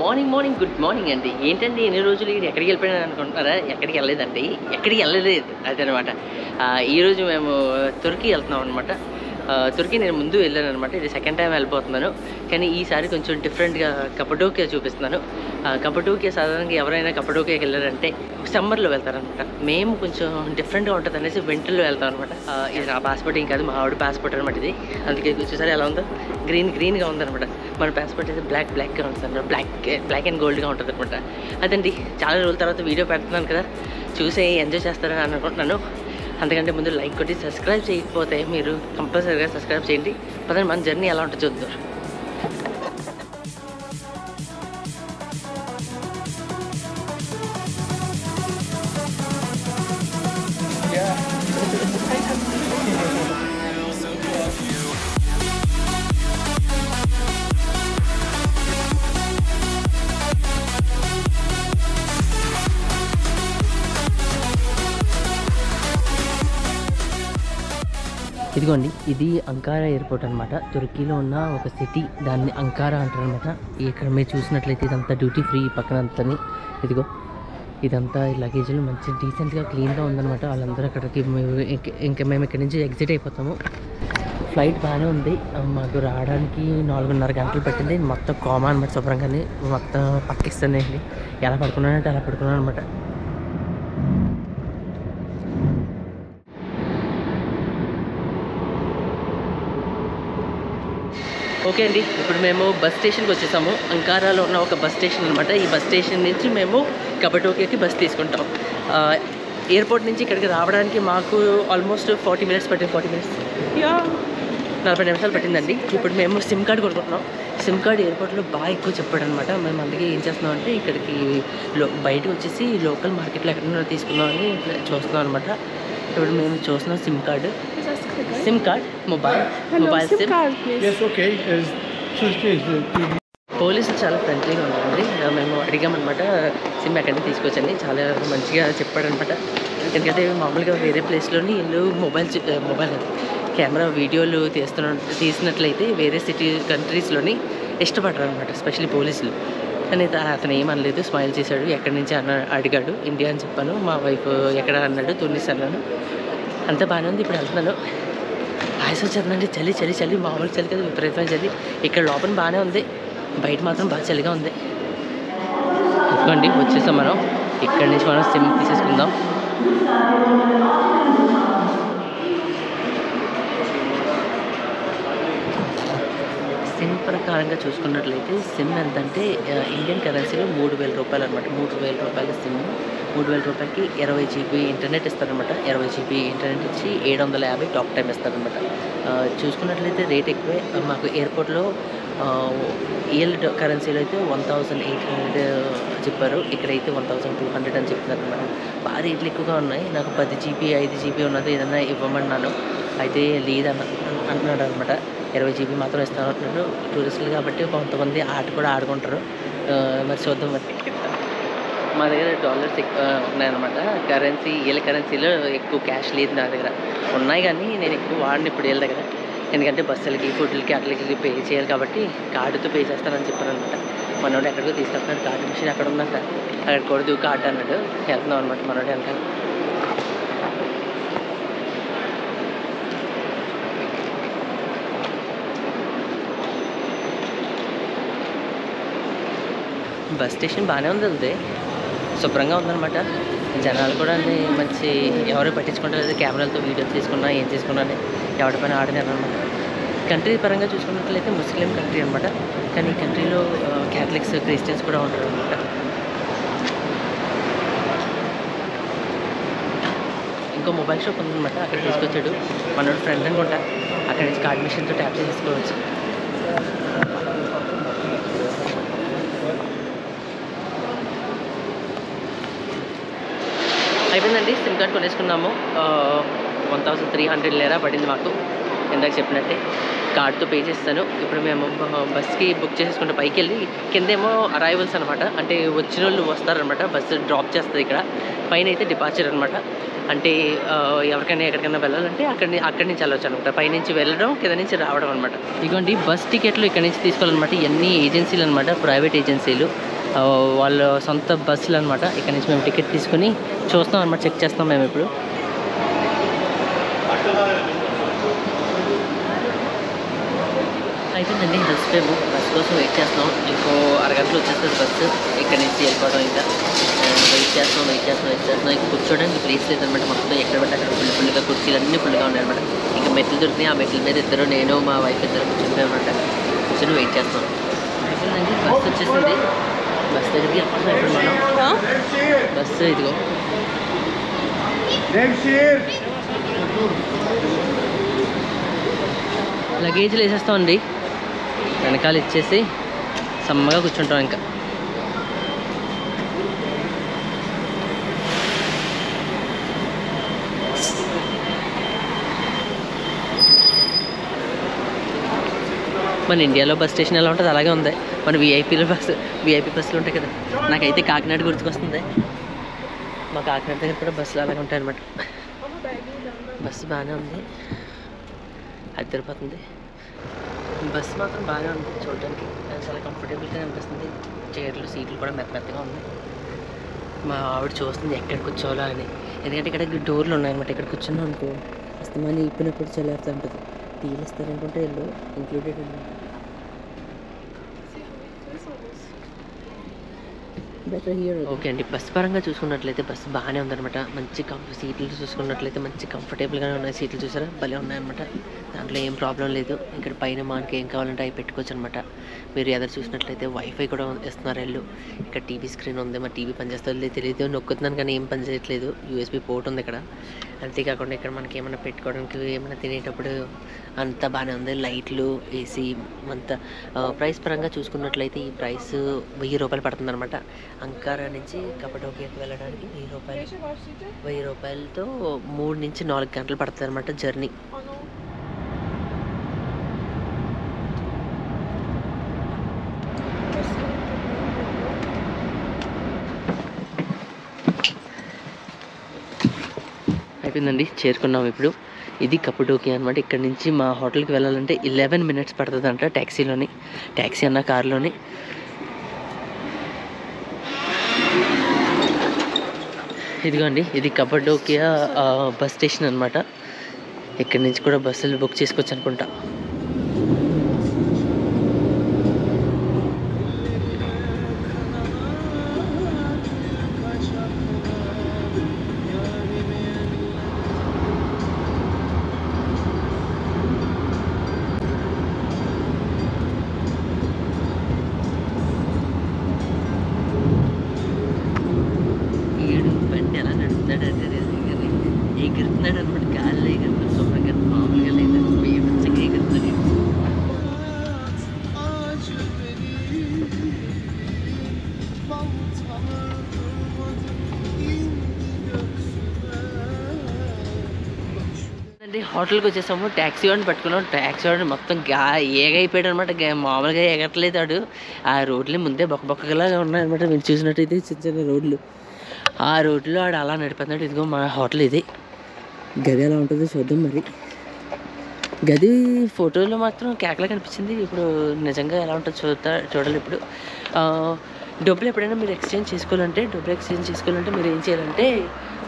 Morning morning good morning అండి. ఏంటండి ఎన్ని రోజులు ఇది ఎక్కడికి వెళ్ళిపోయినా అనుకుంటున్నారా? ఎక్కడికి వెళ్ళలేదండి. ఎక్కడికి వెళ్ళలేదు. అదనమాట. ఈరోజు మేము తుర్కీ వెళ్తున్నాం అనమాట తుర్కీ నేను ముందు వెళ్ళాను అనమాట ఇది సెకండ్ టైం వెళ్ళిపోతున్నాను కానీ ఈసారి కొంచెం డిఫరెంట్గా కపడోకియా చూపిస్తున్నాను. కపడోకియా సాధారణంగా ఎవరైనా కపడోకియాకి వెళ్ళారంటే సమ్మర్లో వెళ్తారనమాట మేము కొంచెం డిఫరెంట్గా ఉంటుంది అనేసి వింటర్లో వెళ్తాం అనమాట ఇది నా పాస్పోర్ట్ ఏం కాదు మా ఆవిడ పాస్పోర్ట్ అనమాట ఇది. అందుకే చూసారి ఎలా ఉందో గ్రీన్ గ్రీన్గా ఉందన్నమాట. మన పాస్పోర్ట్ అయితే బ్లాక్ బ్లాక్గా ఉంటుంది బ్లాక్ బ్లాక్ అండ్ గోల్డ్గా ఉంటుంది అనమాట అదండి చాలా రోజుల తర్వాత వీడియో పెడుతున్నాను కదా. చూసి ఎంజాయ్ చేస్తారని అనుకుంటున్నాను. అంతకంటే ముందు లైక్ కొట్టి సబ్స్క్రైబ్ చేయకపోతే మీరు కంపల్సరీగా సబ్స్క్రైబ్ చేయండి. పదండి మన జర్నీ ఎలా ఉంటుందో చూద్దాం. ఇదిగోండి ఇది అంకారా ఎయిర్పోర్ట్ అనమాట తుర్కీలో ఉన్న ఒక సిటీ దాన్ని అంకారా అంటారు అనమాట ఇక్కడ మీరు చూసినట్లయితే ఇదంతా డ్యూటీ ఫ్రీ పక్కన అంతని. ఇదిగో ఇదంతా లగేజ్లు మంచి డీసెంట్గా క్లీన్గా ఉందనమాట వాళ్ళందరూ అక్కడికి మేము ఇంకా మేము ఇక్కడి నుంచి ఎగ్జిట్ అయిపోతాము. ఫ్లైట్ బాగానే ఉంది. మాకు రావడానికి నాలుగున్నర గంటలు పట్టింది. మొత్తం కామా అనమాట శుభ్రంగానే మొత్తం పక్కిస్తానండి ఎలా పడుకున్నానంటే అలా పడుకున్నాను అనమాట ఓకే అండి. ఇప్పుడు మేము బస్ స్టేషన్కి వచ్చేసాము. అంకారాలో ఉన్న ఒక బస్ స్టేషన్ అనమాట ఈ బస్ స్టేషన్ నుంచి మేము కబటోకేకి బస్ తీసుకుంటాం. ఎయిర్పోర్ట్ నుంచి ఇక్కడికి రావడానికి మాకు ఆల్మోస్ట్ ఫార్టీ మినిట్స్ పట్టింది. Forty minutes. యా. నలభై నిమిషాలు పట్టిందండి. ఇప్పుడు మేము సిమ్ కార్డ్ కొనుక్కుంటున్నాం. సిమ్ కార్డ్ ఎయిర్పోర్ట్లో బాగా ఎక్కువ చెప్పాడు అనమాట మేము అందుకే ఏం చేస్తున్నాం అంటే ఇక్కడికి లో బయటకు వచ్చేసి లోకల్ మార్కెట్లో ఎక్కడైనా తీసుకుందామని చూస్తున్నాం అనమాట ఇప్పుడు మేము చూస్తున్నాం SIM card. SIM card mobile Hello, mobile SIM SIM card, please. Yes, okay. The పోలీసులు చాలా ఫ్రెండ్లీగా ఉన్నారండి. ఆ, మేము అడిగామన్నమాట సిమ్ ఎక్కడికి తీసుకొచ్చండి. చాలా మంచిగా చెప్పాడనమాట ఎందుకంటే మామూలుగా వేరే ప్లేస్లోని వీళ్ళు మొబైల్ మొబైల్ కెమెరా వీడియోలు తీస్తున్న తీసినట్లయితే వేరే సిటీ కంట్రీస్లోని ఇష్టపడరు అనమాట స్పెషల్లీ పోలీసులు. కానీ అతను ఏమనలేదు స్మైల్ చేశాడు. ఎక్కడి నుంచి అన్న అడిగాడు. ఇండియా అని చెప్పాను. మా వైఫ్ ఎక్కడ అన్నాడు? తునిస్ అన్నాను అంతా బాగానే ఉంది ఇప్పుడు వెళ్తున్నాను. ఆయాసం వచ్చేస్తుందండి చలి చలి చలి మామూలు చలి కదా విపరీతమైన చలి. ఇక్కడ లోపల బాగానే ఉంది. బయట మాత్రం బాగా చలిగా ఉంది. ఇదిగోండి వచ్చేసాం మనం. ఇక్కడి నుంచి మనం సిమ్ తీసేసుకుందాం. సిమ్ ప్రకారంగా చూసుకున్నట్లయితే సిమ్ ఎంతంటే ఇండియన్ కరెన్సీలో మూడు వేల రూపాయలు అనమాట మూడు వేల రూపాయల సిమ్. మూడు వేల రూపాయలకి ఇరవై జీబీ ఇంటర్నెట్ ఇస్తారనమాట ఇరవై జీబీ ఇంటర్నెట్ ఇచ్చి ఏడు వందల యాభై టాక్ టైం ఇస్తారనమాట చూసుకున్నట్లయితే రేట్ ఎక్కువే. మాకు ఎయిర్పోర్ట్లో ఈఎల్ కరెన్సీలో అయితే వన్ థౌజండ్ ఎయిట్ హండ్రెడ్ చెప్పారు. ఇక్కడైతే వన్ థౌజండ్ టూ హండ్రెడ్ అని చెప్తున్నారు అనమాట బాగా రేట్లు ఎక్కువగా ఉన్నాయి. నాకు పది జీబీ ఐదు జీబీ ఉన్నది ఏదైనా ఇవ్వమన్నాను. అయితే లేదన్న అంటున్నాడు అనమాట ఇరవై జీబీ మాత్రం ఇస్తాను అంటున్నాడు. టూరిస్టులు కాబట్టి కొంతమంది ఆట కూడా ఆడుకుంటారు. మరి చూద్దాం మరి. మా దగ్గర డాలర్స్ ఎక్కువ ఉన్నాయన్నమాట. కరెన్సీ వీళ్ళ కరెన్సీలో ఎక్కువ క్యాష్ లేదు నా దగ్గర. ఉన్నాయి కానీ నేను ఎక్కువ వాడిని ఇప్పుడు వీళ్ళ దగ్గర. ఎందుకంటే బస్సులకి ఫుడ్లకి అట్లకి పే చేయాలి కాబట్టి కార్డుతో పే చేస్తానని చెప్పారు అనమాట మనోడు ఎక్కడికో తీసుకెళ్తున్నాడు కార్డు మిషన్ అక్కడ ఉందంట. అక్కడ కొడుతూ కార్డు అన్నాడు. వెళ్తున్నాం అనమాట మనోడు వెనకాల. బస్ స్టేషన్ బాగానే ఉంది అది శుభ్రంగా ఉందన్నమాట. జనాలు కూడా అండి మంచి ఎవరు పట్టించుకుంటారు కెమెరాలతో వీడియోస్ తీసుకున్నా ఏం తీసుకున్నా అని ఎవరి పైన ఆడినారు అనమాట. కంట్రీ పరంగా చూసుకున్నట్లయితే ముస్లిం కంట్రీ అనమాట కానీ ఈ కంట్రీలో క్యాథలిక్స్ క్రిస్టియన్స్ కూడా ఉంటారు అనమాట ఇంకో మొబైల్ షాప్ ఉందన్నమాట. అక్కడ తీసుకొచ్చాడు. మనోడు ఫ్రెండ్ అనుకుంటా. అక్కడ నుంచి కార్డ్ మిషన్తో ట్యాప్ చేసుకోవచ్చు అయిపోయిందండి కార్డ్ కొనేసుకున్నాము. వన్ థౌసండ్ త్రీ హండ్రెడ్ లేరా పడింది మాకు. ఇందాక చెప్పినట్టే కార్డ్తో పే చేస్తాను. ఇప్పుడు మేము బస్కి బుక్ చేసేసుకుంటే పైకి వెళ్ళి కిందేమో అరైవల్స్ అనమాట అంటే వచ్చిన వాళ్ళు వస్తారనమాట బస్సు డ్రాప్ చేస్తుంది ఇక్కడ. పైన అయితే డిపార్చర్ అనమాట అంటే ఎవరికైనా ఎక్కడికైనా వెళ్ళాలంటే అక్కడి అక్కడి నుంచి వెళ్ళొచ్చు అనమాట పైనుంచి వెళ్ళడం కింద నుంచి రావడం అనమాట ఇదిగోండి బస్ టికెట్లు ఇక్కడ నుంచి తీసుకోవాలన్నమాట. ఇవన్నీ ఏజెన్సీలు అనమాట ప్రైవేట్ ఏజెన్సీలు. వాళ్ళ సొంత బస్సులు అనమాట ఇక్కడ నుంచి మేము టికెట్ తీసుకొని చూస్తాం అనమాట చెక్ చేస్తాం మేము ఇప్పుడు. అయిపోయిందండి బస్ మేము బస్ కోసం వెయిట్ చేస్తాం ఇంకో అరగంటలో వచ్చేస్తుంది బస్సు ఇక్కడ నుంచి వెళ్ళిపోవడం ఇంకా. వెయిట్ చేస్తాం వెయిట్ చేస్తాం వెయిట్ చేస్తాం ఇంకా కూర్చోడానికి ప్లేస్ లేదనమాట మొత్తం ఎక్కడ పెట్టి అక్కడ ఫుల్ ఫుల్గా కుర్చీలు అన్నీ ఫుల్గా ఉన్నాయన్నమాట. ఇంకా మెట్లు దొరికినాయి. ఆ మెట్ల మీద ఇద్దరు నేను మా వైఫ్ ఇద్దరు కూర్చుంటాం అనమాట కూర్చొని వెయిట్ చేస్తాం అయిపోయిందండి బస్ వచ్చేసింది. బస్ దగ్గరికి బస్సు ఇదిగో లగేజ్లు వేసేస్తామండి వెనకాల ఇచ్చేసి సమ్మగా కూర్చుంటాం ఇంకా. మన ఇండియాలో బస్ స్టేషన్ ఎలా ఉంటుంది? అలాగే ఉంది. మన విఐపీలో బస్సు విఐపీ బస్సులు ఉంటాయి కదా. నాకైతే కాకినాడ గుర్తుకొస్తుంది. మా కాకినాడ దగ్గర కూడా బస్సులు అలాగే ఉంటాయి అనమాట బస్సు బాగానే ఉంది. అది ఉంది బస్సు మాత్రం బాగానే ఉంది చూడడానికి. చాలా కంఫర్టబుల్గా అనిపిస్తుంది. చైర్లు సీట్లు కూడా మెత్త మెత్తగా ఉన్నాయి. మా ఆవిడ చూస్తుంది ఎక్కడ కూర్చోవాలా అని. ఎందుకంటే ఇక్కడ డోర్లు ఉన్నాయన్నమాట. ఇక్కడ కూర్చున్నాం అనుకో అస్తమాని ఇప్పినప్పుడు చల్లారుతూ ఉంటుంది టీలు ఇస్తారనుకుంటే వీళ్ళు ఇంక్లూడెడ్ ఉంది. ఓకే అండి బస్ పరంగా చూసుకున్నట్లయితే బస్సు బాగానే ఉందన్నమాట. మంచి కంఫ సీట్లు చూసుకున్నట్లయితే మంచి కంఫర్టబుల్గానే ఉన్నాయి సీట్లు చూసారా? భలే ఉన్నాయన్నమాట. దాంట్లో ఏం ప్రాబ్లం లేదు. ఇక్కడ పైన మనకి ఏం కావాలంటే అవి పెట్టుకోవచ్చు అనమాట మీరు ఎదురు చూసినట్లయితే వైఫై కూడా ఇస్తున్నారు వెళ్ళు. ఇక్కడ టీవీ స్క్రీన్ ఉంది మరి టీవీ పనిచేస్తుందో తెలియదు. నొక్కుతున్నాను కానీ ఏం పని చేయట్లేదు యూఎస్బీ పోర్ట్ ఉంది ఇక్కడ. అంతేకాకుండా ఇక్కడ మనకి ఏమైనా పెట్టుకోవడానికి ఏమైనా తినేటప్పుడు అంతా బాగానే ఉంది. లైట్లు ఏసీ అంతా ప్రైస్ పరంగా చూసుకున్నట్లయితే ఈ ప్రైస్ వెయ్యి రూపాయలు పడుతుంది అనమాట అంకారా నుంచి కపటోకియాకి వెళ్ళడానికి వెయ్యి రూపాయలు. వెయ్యి రూపాయలతో మూడు నుంచి నాలుగు గంటలు పడుతుంది అనమాట జర్నీ అయిపోయిందండి చేరుకున్నాం ఇప్పుడు. ఇది కప్పుడోకి అనమాట ఇక్కడ నుంచి మా హోటల్కి వెళ్ళాలంటే ఇలెవెన్ మినిట్స్ పడుతుందంట ట్యాక్సీలోని ట్యాక్సీ అన్న కారులోని. ఇదిగోండి ఇది కపడోకియా బస్ స్టేషన్ అనమాట ఇక్కడ నుంచి కూడా బస్సులు బుక్ చేసుకోవచ్చు అనుకుంటా. హోటల్కి వచ్చేసాము ట్యాక్సీ వాడిని పట్టుకున్నాం. ట్యాక్సీ వాడిని మొత్తం గా ఏగైపోయాడు అనమాట మామూలుగా ఎగట్లేదు వాడు. ఆ రోడ్లు ముందే బొక్కబొక్కగలాగా ఉన్నాయన్నమాట. మీరు చూసినట్టయితే చిన్న చిన్న రోడ్లు. ఆ రోడ్లో ఆడు అలా నడిపోతున్నాడు ఇదిగో మా హోటల్ ఇది. గది ఎలా ఉంటుందో చూద్దాం మరి. గది ఫోటోలో మాత్రం కేకలా కనిపించింది. ఇప్పుడు నిజంగా ఎలా ఉంటుందో చూద్దా చూడాలి ఇప్పుడు. డబ్బులు ఎప్పుడైనా మీరు ఎక్స్చేంజ్ చేసుకోవాలంటే డబ్బులు ఎక్స్చేంజ్ చేసుకోవాలంటే మీరు ఏం చేయాలంటే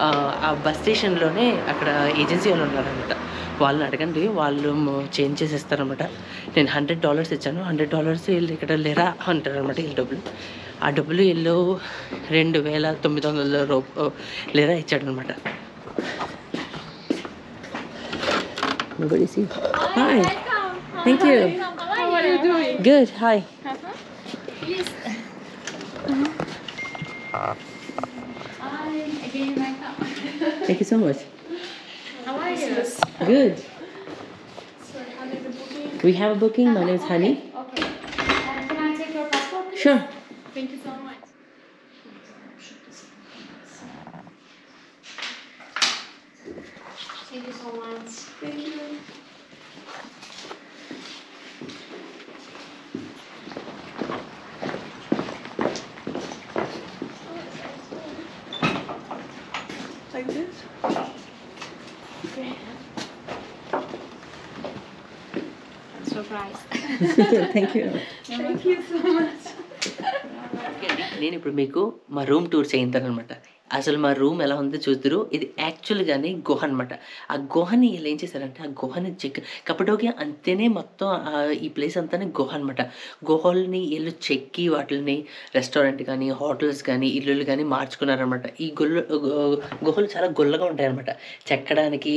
ఆ, ఆ బస్ స్టేషన్లోనే అక్కడ ఏజెన్సీ వాళ్ళు ఉన్నారనమాట వాళ్ళని అడగండి వాళ్ళు చేంజ్ చేసేస్తారనమాట నేను హండ్రెడ్ డాలర్స్ ఇచ్చాను హండ్రెడ్ డాలర్స్ వీళ్ళు ఇక్కడ లేరా అంటారు అనమాట వీళ్ళ డబ్బులు ఆ డబ్బులు వీళ్ళు రెండు వేల తొమ్మిది వందల రూప లేరా ఇచ్చాడనమాట Nobody see. Hi. Thank you. How are you doing? Good. Hi. Please. Hi, again, my cup. Thank you so much. Are you? Good. Sorry, how did booking? We have a booking. My name is Honey. Okay. Uh, can I take your passport? please? Sure. Thank you so much. Surprise. Thank you Thank you so much. నేను ఇప్పుడు మీకు మా room tour చేయించానమాట అసలు మా room ఎలా ఉందో చూద్దరు. ఇది యాక్చువల్గానే గుహ అనమాట ఆ గుహని వీళ్ళు ఏం చేశారంటే ఆ గుహని చెక్ కప్పడోకియా అంతేనే మొత్తం ఈ ప్లేస్ అంతానే గుహ అనమాట గుహల్ని వీళ్ళు చెక్కి వాటిని రెస్టారెంట్ కానీ హోటల్స్ కానీ ఇల్లులు కానీ మార్చుకున్నారనమాట ఈ గుళ్ళు గుహలు చాలా గుల్లగా ఉంటాయన్నమాట. చెక్కడానికి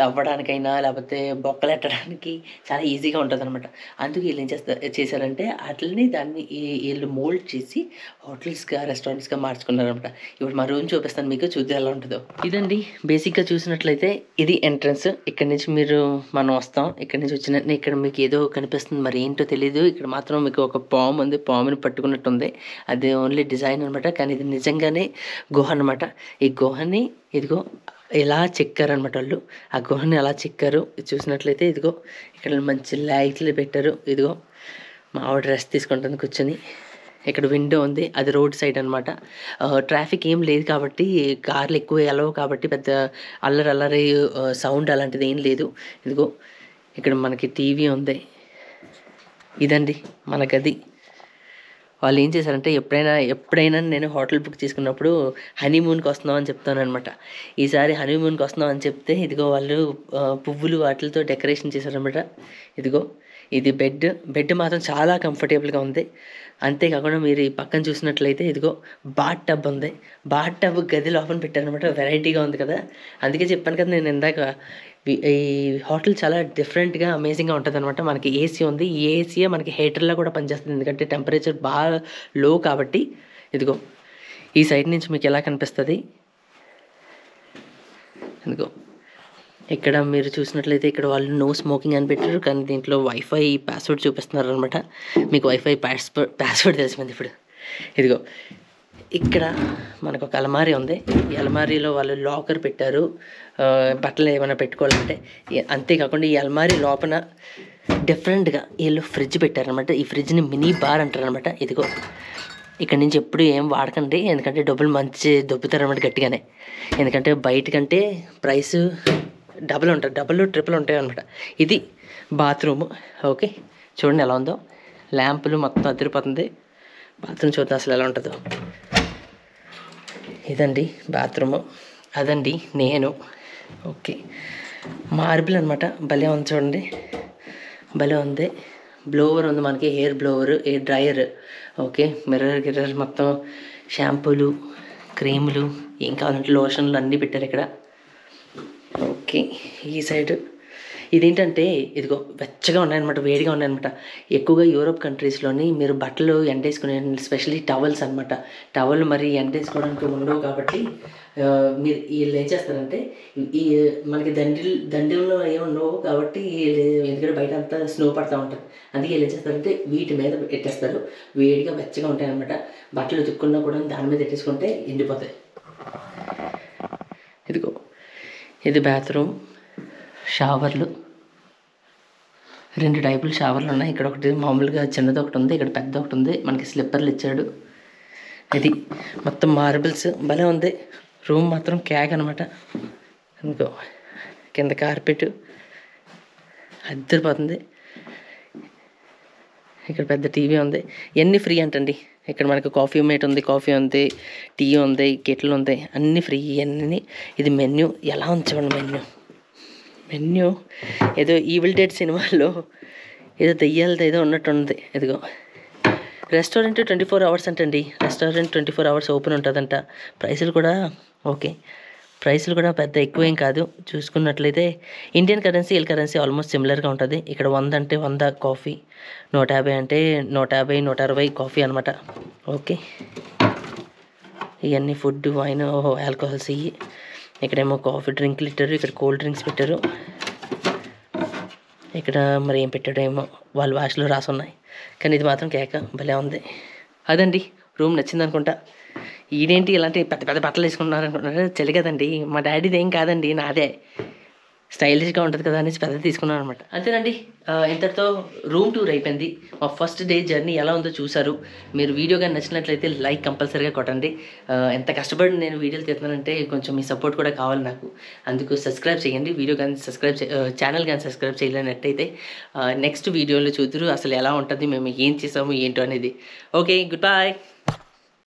తవ్వడానికైనా లేకపోతే బొక్కలెట్టడానికి చాలా ఈజీగా ఉంటుంది అనమాట అందుకు వీళ్ళు ఏం చేస్తారు చేశారంటే వాటిని దాన్ని వీళ్ళు మోల్డ్ చేసి హోటల్స్గా రెస్టారెంట్స్గా మార్చుకున్నారనమాట ఇప్పుడు మా రూమ్ చూపిస్తాను మీకు చూద్దాం ఎలా ఉంటుందో. ఇదండి బేసిక్గా చూసినట్లయితే ఇది ఎంట్రన్స్ ఇక్కడ నుంచి మీరు మనం వస్తాం. ఇక్కడ నుంచి వచ్చిన ఇక్కడ మీకు ఏదో కనిపిస్తుంది మరి ఏంటో తెలియదు ఇక్కడ మాత్రం మీకు ఒక పాము ఉంది పాముని పట్టుకున్నట్టు ఉంది అది ఓన్లీ డిజైన్ అనమాట కానీ ఇది నిజంగానే గుహ అనమాట ఈ గుహని ఇదిగో ఎలా చెక్కారనమాట వాళ్ళు. ఆ గుహని ఎలా చెక్కారు. ఇది చూసినట్లయితే ఇదిగో ఇక్కడ మంచి లైట్లు పెట్టారు. ఇదిగో మా ఆవిడ రెస్ట్ తీసుకుంటుంది కూర్చొని. ఇక్కడ విండో ఉంది. అది రోడ్ సైడ్ అనమాట ట్రాఫిక్ ఏం లేదు కాబట్టి కార్లు ఎక్కువ వెళ్ళవు కాబట్టి పెద్ద అల్లరి అల్లరి సౌండ్ అలాంటిది ఏం లేదు. ఇదిగో ఇక్కడ మనకి టీవీ ఉంది. ఇదండి మన గది. వాళ్ళు ఏం చేశారంటే ఎప్పుడైనా ఎప్పుడైనా నేను హోటల్ బుక్ చేసుకున్నప్పుడు హనీమూన్కి వస్తున్నాం అని చెప్తాను అనమాట ఈసారి హనీమూన్కి వస్తున్నాం అని చెప్తే ఇదిగో వాళ్ళు పువ్వులు వాటిలతో డెకరేషన్ చేశారనమాట ఇదిగో ఇది బెడ్ బెడ్ మాత్రం చాలా కంఫర్టబుల్గా ఉంది. అంతేకాకుండా మీరు ఈ పక్కన చూసినట్లయితే ఇదిగో బాత్ టబ్ ఉంది. బాత్ టబ్ గది లోపల పెట్టారనమాట. వెరైటీగా ఉంది కదా. అందుకే చెప్పాను కదా నేను ఇందాక. ఈ హోటల్ చాలా డిఫరెంట్గా అమేజింగ్గా ఉంటుంది అనమాట మనకి ఏసీ ఉంది. ఈ ఏసీయే మనకి హీటర్లో కూడా పనిచేస్తుంది. ఎందుకంటే టెంపరేచర్ బాగా లో కాబట్టి ఇదిగో. ఈ సైడ్ నుంచి మీకు ఎలా కనిపిస్తుంది? ఇదిగో. ఇక్కడ మీరు చూసినట్లయితే ఇక్కడ వాళ్ళు నో స్మోకింగ్ అని పెట్టారు కానీ దీంట్లో వైఫై పాస్వర్డ్ చూపిస్తున్నారు అనమాట మీకు వైఫై పాస్వర్డ్ పాస్వర్డ్ తెలిసిపోయింది ఇప్పుడు. ఇదిగో ఇక్కడ మనకు ఒక అలమారి ఉంది. ఈ అలమారీలో వాళ్ళు లాకర్ పెట్టారు. బట్టలు ఏమైనా పెట్టుకోవాలంటే. అంతేకాకుండా ఈ అలమారీ లోపల డిఫరెంట్గా వీళ్ళు ఫ్రిడ్జ్ పెట్టారనమాట ఈ ఫ్రిడ్జ్ని మినీ బార్ అంటారనమాట ఇదిగో ఇక్కడ నుంచి ఎప్పుడు ఏం వాడకండి. ఎందుకంటే డబ్బులు మంచి దొబ్బుతారనమాట గట్టిగానే. ఎందుకంటే బయట కంటే ప్రైస్ డబుల్ ఉంటుంది డబుల్ ట్రిపుల్ ఉంటాయి అనమాట ఇది బాత్రూమ్. ఓకే. చూడండి ఎలా ఉందో. ల్యాంపులు మొత్తం అదిరిపోతుంది బాత్రూమ్ చూద్దాం అసలు ఎలా ఉంటుందో. ఇదండి బాత్రూము. అదండి నేను. ఓకే. మార్బుల్ అనమాట భలే ఉంది చూడండి. భలే ఉంది. బ్లోవర్ ఉంది మనకి. Hair blower hair dryer. Okay. Mirror గిర్రర్ మొత్తం. షాంపూలు క్రీములు ఏం కావాలంటే లోషన్లు అన్నీ పెట్టారు ఇక్కడ. ఓకే ఈ సైడ్. ఇదేంటంటే ఇదిగో వెచ్చగా ఉన్నాయన్నమాట వేడిగా ఉన్నాయన్నమాట. ఎక్కువగా యూరోప్ కంట్రీస్లోని మీరు బట్టలు ఎండేసుకునే స్పెషల్లీ టవల్స్ అనమాట టవల్ మరి ఎండేసుకోవడానికి ఉండవు కాబట్టి మీరు వీళ్ళు ఏం చేస్తారంటే ఈ మనకి దండి దండంలో ఏమి ఉండవు కాబట్టి వీళ్ళు ఎందుకంటే బయట అంతా స్నో పడుతూ ఉంటుంది. అందుకే వీళ్ళు ఏం చేస్తారంటే వీటి మీద పెట్టేస్తారు. వేడిగా వెచ్చగా ఉంటాయన్నమాట. బట్టలు ఉతుక్కున్నా కూడా దాని మీద పెట్టేసుకుంటే ఎండిపోతాయి. ఇదిగో ఇది బాత్రూమ్ షవర్లు రెండు టైపుల షవర్లు ఉన్నాయి. ఇక్కడ ఒకటి మామూలుగా చిన్నది ఒకటి ఉంది ఇక్కడ పెద్ద ఒకటి ఉంది. మనకి స్లిప్పర్లు ఇచ్చాడు. ఇది మొత్తం మార్బుల్స్ భలే ఉంది. రూమ్ మాత్రం క్యాక్ అనమాట ఇంకో కింద కార్పెట్ అద్దరిపోతుంది. ఇక్కడ పెద్ద టీవీ ఉంది. ఇవన్నీ ఫ్రీ అంటండి? ఇక్కడ మనకి కాఫీ మేట్ ఉంది కాఫీ ఉంది టీ ఉంది కెట్లు ఉంది అన్నీ ఫ్రీ అన్నీ ఇది మెన్యూ ఎలా ఉంది చూడండి మెన్యూ మెన్యూ ఏదో ఈవిల్ డేట్ సినిమాలో ఏదో దెయ్యాలది ఏదో ఉన్నట్టుంది. ఇదిగో. రెస్టారెంట్ ట్వంటీ ఫోర్ అవర్స్ అంటండి. Restaurant twenty four hours open ఉంటుందంట ప్రైసులు కూడా ఓకే ప్రైస్లు కూడా పెద్ద ఎక్కువేం కాదు. చూసుకున్నట్లయితే ఇండియన్ కరెన్సీ ఎల్ కరెన్సీ ఆల్మోస్ట్ సిమిలర్గా ఉంటుంది. ఇక్కడ వంద అంటే వంద కాఫీ నూట యాభై అంటే నూట యాభై నూట అరవై కాఫీ అనమాట ఓకే. ఇవన్నీ ఫుడ్ వైన్ ఆల్కహాల్స్ ఇవి ఇక్కడేమో కాఫీ డ్రింక్లు ఇట్టారు ఇక్కడ కూల్ డ్రింక్స్ పెట్టారు. ఇక్కడ మరి ఏం పెట్టాడో ఏమో వాళ్ళ భాషలో రాసి ఉన్నాయి కానీ ఇది మాత్రం కేక భలే ఉంది. అదండి రూమ్ నచ్చింది అనుకుంటా ఈడేంటి ఇలాంటి పెద్ద పెద్ద బట్టలు వేసుకుంటున్నారు అనుకున్నారు చలి కదండి మా డాడీది ఏం కాదండి నాదే. స్టైలిష్గా ఉంటుంది కదా అనేసి పెద్ద తీసుకున్నాను అనమాట. అంతేనండి ఇంతటితో రూమ్ టూర్ అయిపోయింది. మా ఫస్ట్ డే జర్నీ ఎలా ఉందో చూసారు మీరు వీడియో కానీ నచ్చినట్లయితే లైక్ కంపల్సరీగా కొట్టండి. ఎంత కష్టపడి నేను వీడియోలు తీస్తున్నానంటే కొంచెం మీ సపోర్ట్ కూడా కావాలి నాకు. అందుకు సబ్స్క్రైబ్ చేయండి వీడియో కానీ సబ్స్క్రైబ్ ఛానల్ కానీ సబ్స్క్రైబ్ చేయలేనట్టయితే నెక్స్ట్ వీడియోలో చూద్దరు. అసలు ఎలా ఉంటుంది మేము ఏం చేసాము ఏంటో అనేది. Okay good bye